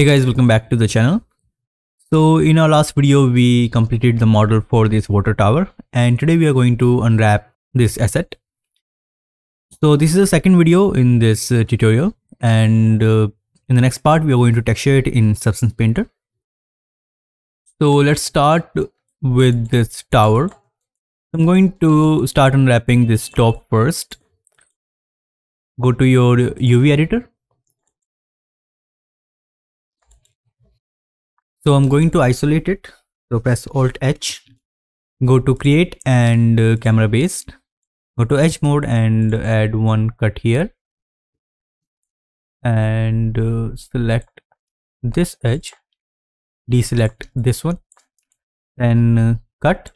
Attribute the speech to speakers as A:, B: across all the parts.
A: Hey guys, welcome back to the channel. So in our last video, we completed the model for this water tower and today we are going to unwrap this asset. So this is the second video in this uh, tutorial and uh, in the next part, we are going to texture it in Substance Painter. So let's start with this tower. I'm going to start unwrapping this top first. Go to your UV editor So I'm going to isolate it. So press Alt H, go to create and uh, camera based. Go to edge mode and add one cut here. And uh, select this edge, deselect this one, then uh, cut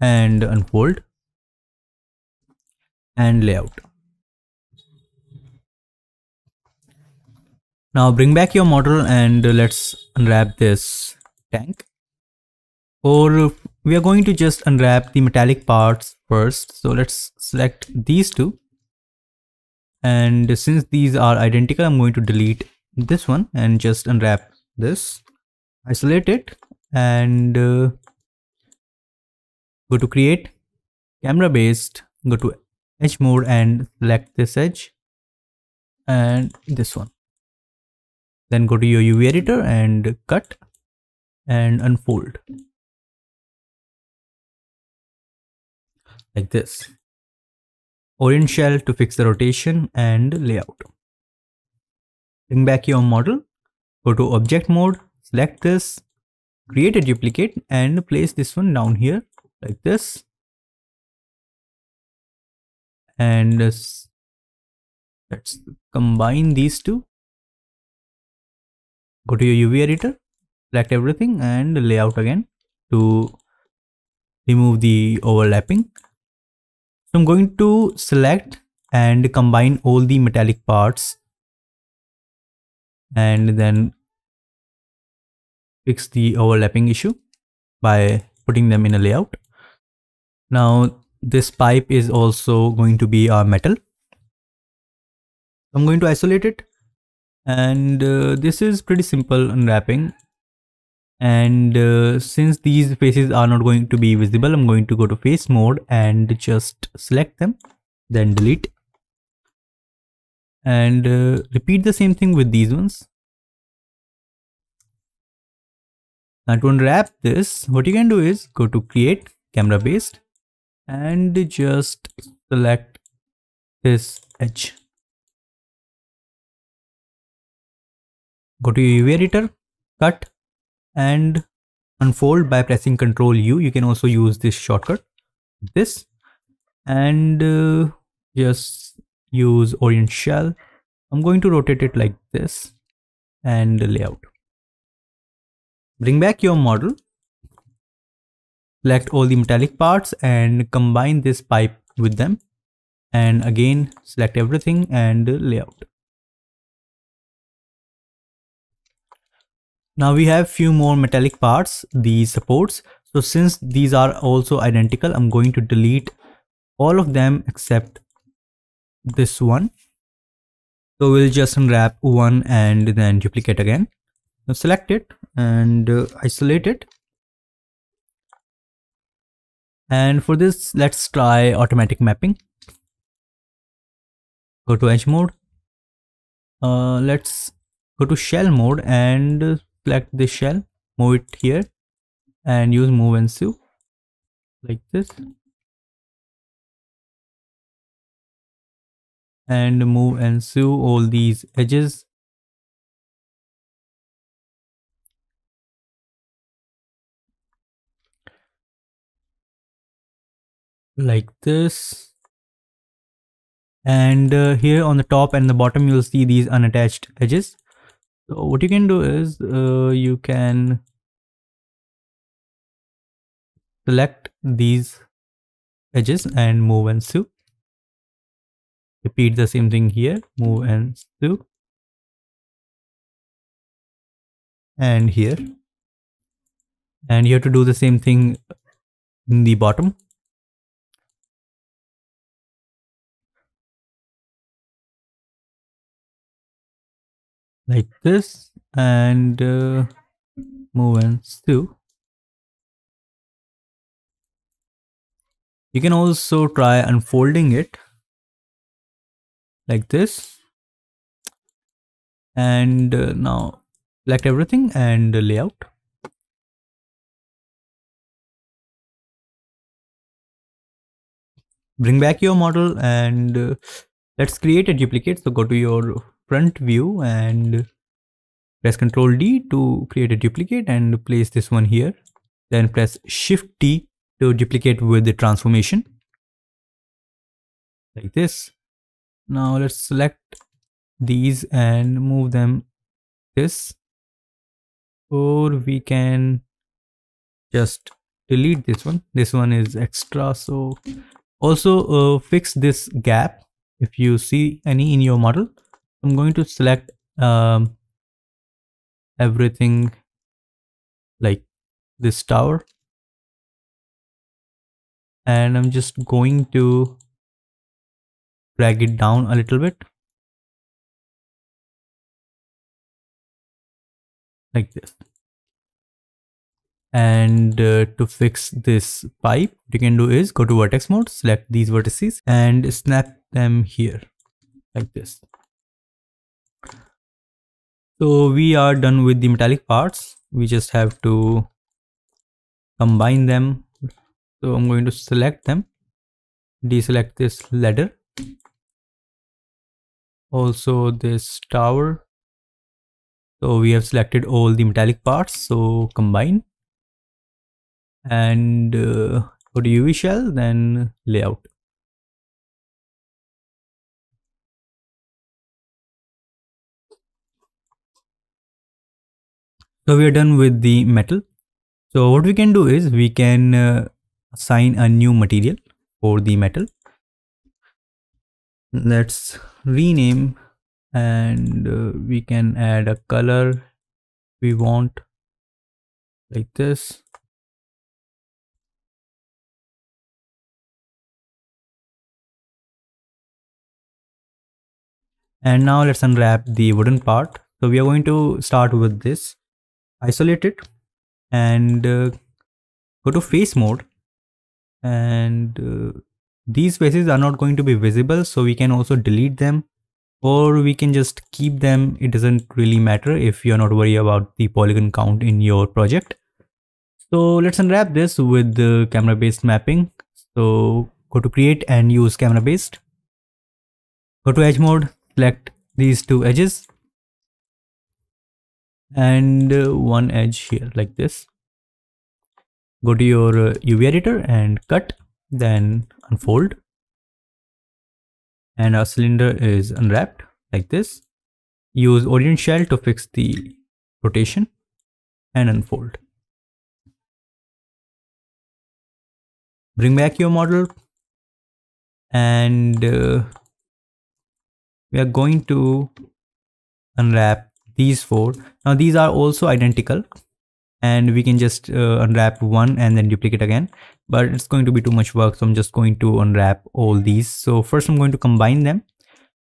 A: and unfold and layout. Now bring back your model and let's unwrap this tank. Or we are going to just unwrap the metallic parts first. So let's select these two. And since these are identical, I'm going to delete this one and just unwrap this. Isolate it and uh, go to create, camera based, go to edge mode and select this edge and this one then go to your UV editor and cut and unfold. Like this. Orient shell to fix the rotation and layout. Bring back your model. Go to object mode. Select this. Create a duplicate and place this one down here like this. And let's combine these two. Go to your UV editor, select everything and layout again to remove the overlapping. So I'm going to select and combine all the metallic parts and then fix the overlapping issue by putting them in a layout. Now this pipe is also going to be a metal. I'm going to isolate it and uh, this is pretty simple unwrapping and uh, since these faces are not going to be visible i'm going to go to face mode and just select them then delete. And uh, repeat the same thing with these ones. Now to unwrap this. What you can do is go to create camera based and just select this edge. Go to UV editor, cut and unfold by pressing Ctrl U. You can also use this shortcut, this, and uh, just use orient shell. I'm going to rotate it like this and layout. Bring back your model. Select all the metallic parts and combine this pipe with them. And again, select everything and layout. Now we have few more metallic parts, these supports. So since these are also identical, I'm going to delete all of them except this one. So we'll just unwrap one and then duplicate again. Now select it and uh, isolate it. And for this, let's try automatic mapping. Go to edge mode. Uh, let's go to shell mode and select this shell move it here and use move and sew like this. And move and sew all these edges. Like this. And uh, here on the top and the bottom you'll see these unattached edges so what you can do is uh, you can select these edges and move and sew. Repeat the same thing here, move and sew. And here. And you have to do the same thing in the bottom. Like this and uh, move. You can also try unfolding it like this. And uh, now select everything and layout. Bring back your model and uh, let's create a duplicate. So go to your front view and press Ctrl D to create a duplicate and place this one here. Then press Shift T to duplicate with the transformation like this. Now let's select these and move them this or we can just delete this one this one is extra so also uh, fix this gap if you see any in your model i'm going to select um, everything like this tower. And i'm just going to drag it down a little bit. Like this. And uh, to fix this pipe what you can do is go to vertex mode select these vertices and snap them here. Like this so we are done with the metallic parts. We just have to combine them. So i'm going to select them. Deselect this ladder. Also this tower. So we have selected all the metallic parts. So combine. And uh, go to UV shell then layout so we are done with the metal. So what we can do is we can uh, assign a new material for the metal. Let's rename and uh, we can add a color we want like this. And now let's unwrap the wooden part. So we are going to start with this isolate it and uh, go to face mode. And uh, these faces are not going to be visible so we can also delete them or we can just keep them. It doesn't really matter if you're not worried about the polygon count in your project. So let's unwrap this with the camera based mapping. So go to create and use camera based go to edge mode select these two edges and uh, one edge here like this. Go to your UV uh, editor and cut then unfold. And our cylinder is unwrapped like this. Use orient shell to fix the rotation and unfold. Bring back your model. And uh, we are going to unwrap these four. Now these are also identical. And we can just uh, unwrap one and then duplicate again. But it's going to be too much work so i'm just going to unwrap all these. So first i'm going to combine them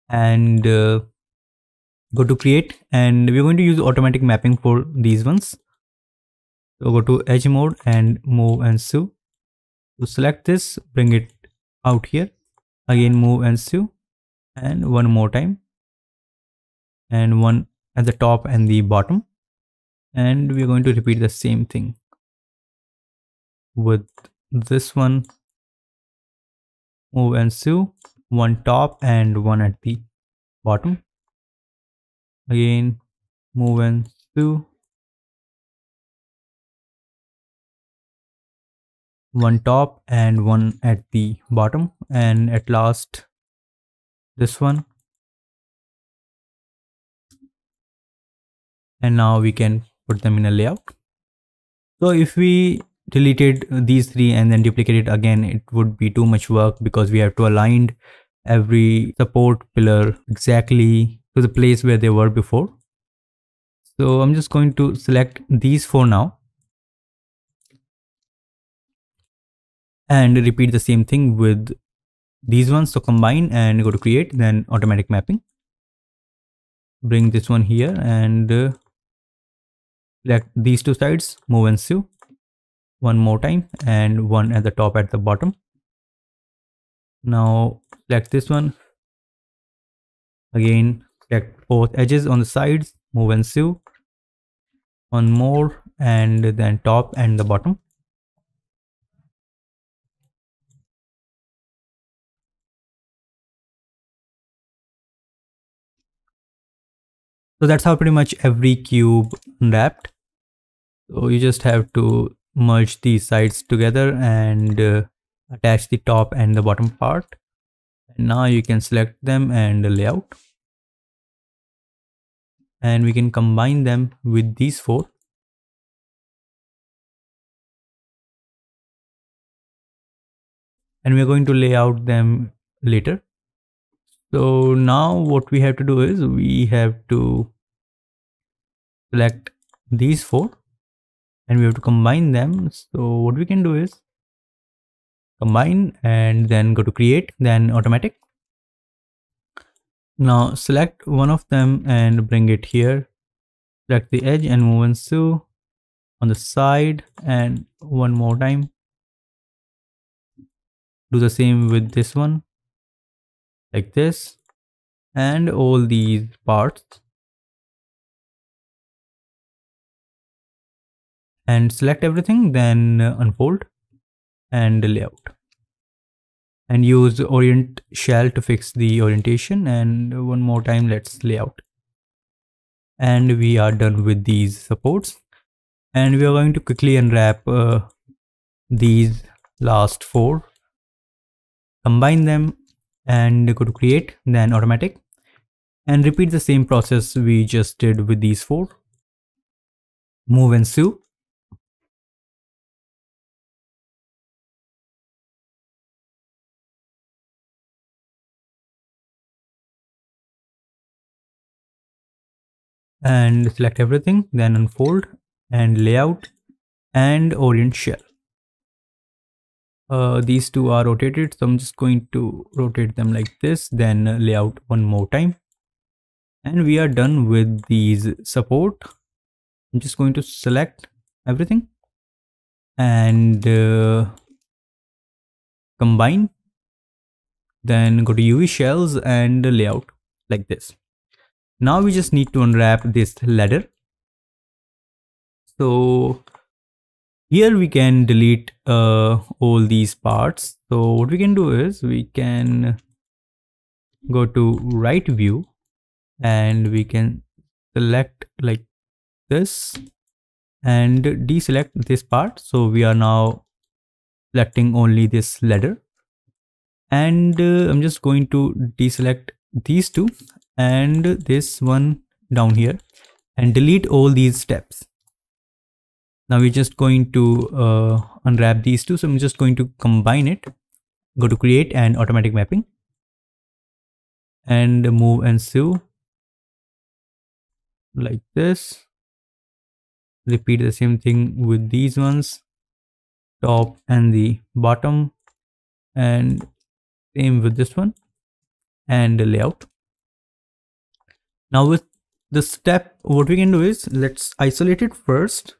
A: and uh, go to create. And we're going to use automatic mapping for these ones. So go to edge mode and move and sew. So select this bring it out here. Again move and sew. And one more time. And one at the top and the bottom. And we're going to repeat the same thing with this one move and sew one top and one at the bottom. Again move and sew one top and one at the bottom. And at last this one and now we can put them in a layout. So if we deleted these three and then duplicated again it would be too much work because we have to align every support pillar exactly to the place where they were before. So i'm just going to select these four now and repeat the same thing with these ones. So combine and go to create then automatic mapping. Bring this one here and uh, select these two sides move and sew. One more time and one at the top at the bottom. Now select this one. Again select both edges on the sides move and sew. One more and then top and the bottom so that's how pretty much every cube wrapped so you just have to merge these sides together and uh, attach the top and the bottom part. And now you can select them and layout. And we can combine them with these four. And we're going to lay out them later so now what we have to do is we have to select these four and we have to combine them. So what we can do is combine and then go to create then automatic. Now select one of them and bring it here. Select the edge and move and sew on the side and one more time. Do the same with this one like this and all these parts. And select everything then unfold and layout. And use orient shell to fix the orientation. And one more time let's layout. And we are done with these supports. And we are going to quickly unwrap uh, these last four. Combine them and go to create then automatic. And repeat the same process we just did with these four. Move and sew and select everything then unfold and layout and orient shell uh, these two are rotated so i'm just going to rotate them like this then layout one more time. And we are done with these support. I'm just going to select everything and uh, combine. Then go to uv shells and layout like this. Now we just need to unwrap this ladder. So here we can delete uh, all these parts. So what we can do is we can go to right view and we can select like this and deselect this part. So we are now selecting only this ladder. And uh, i'm just going to deselect these two and this one down here and delete all these steps now we're just going to uh, unwrap these two. So i'm just going to combine it go to create and automatic mapping and move and sew like this. Repeat the same thing with these ones top and the bottom and same with this one and layout. Now with the step what we can do is let's isolate it first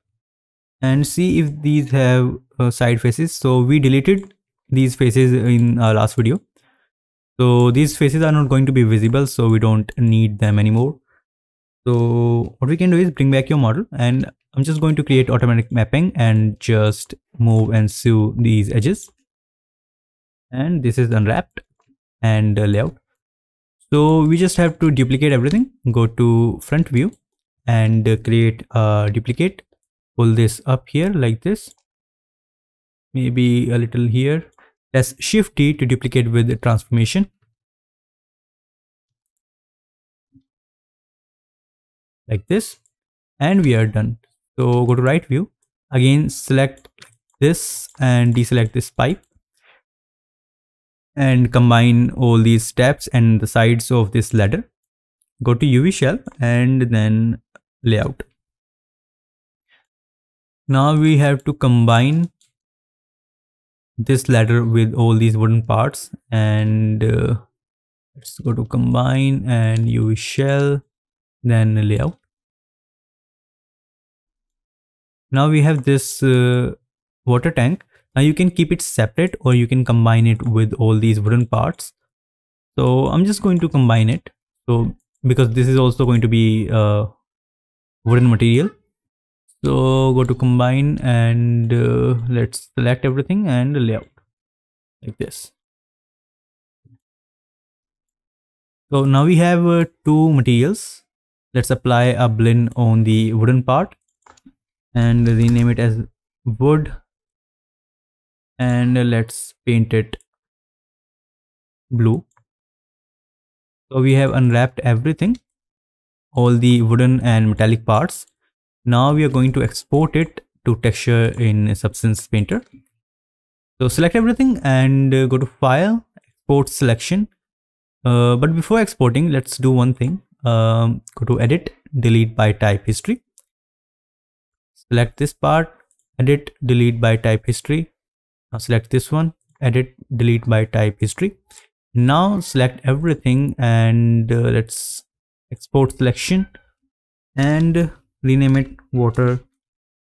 A: and see if these have uh, side faces. So we deleted these faces in our last video. So these faces are not going to be visible so we don't need them anymore. So what we can do is bring back your model and i'm just going to create automatic mapping and just move and sew these edges. And this is unwrapped and uh, layout. So we just have to duplicate everything go to front view and uh, create a duplicate pull this up here like this. Maybe a little here. Let's shift D to duplicate with the transformation. Like this. And we are done. So go to right view. Again select this and deselect this pipe. And combine all these steps and the sides of this ladder. Go to uv shell and then layout now we have to combine this ladder with all these wooden parts and uh, let's go to combine and uv shell then layout now we have this uh, water tank. Now you can keep it separate or you can combine it with all these wooden parts. So i'm just going to combine it. So because this is also going to be uh, wooden material so go to combine and uh, let's select everything and layout like this. So now we have uh, two materials. Let's apply a blend on the wooden part and rename it as wood. And let's paint it blue. So we have unwrapped everything all the wooden and metallic parts now we are going to export it to texture in substance painter. So select everything and go to file export selection. Uh, but before exporting let's do one thing. Um, go to edit delete by type history. Select this part edit delete by type history. Now select this one edit delete by type history. Now select everything and uh, let's export selection. And rename it water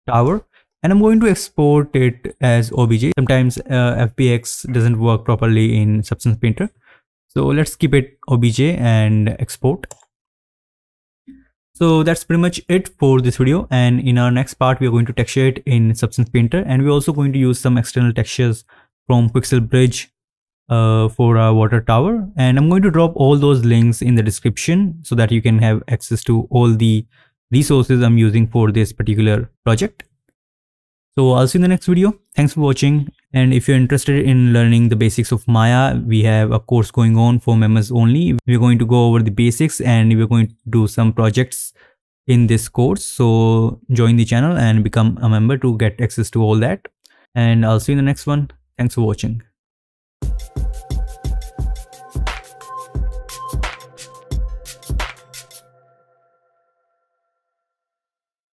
A: tower and I'm going to export it as OBJ. Sometimes uh, FBX doesn't work properly in Substance Painter. So let's keep it OBJ and export. So that's pretty much it for this video and in our next part we are going to texture it in Substance Painter and we're also going to use some external textures from Quixel Bridge uh, for our water tower and I'm going to drop all those links in the description so that you can have access to all the resources I'm using for this particular project. So I'll see you in the next video. Thanks for watching. And if you're interested in learning the basics of Maya, we have a course going on for members only. We're going to go over the basics and we're going to do some projects in this course. So join the channel and become a member to get access to all that. And I'll see you in the next one. Thanks for watching.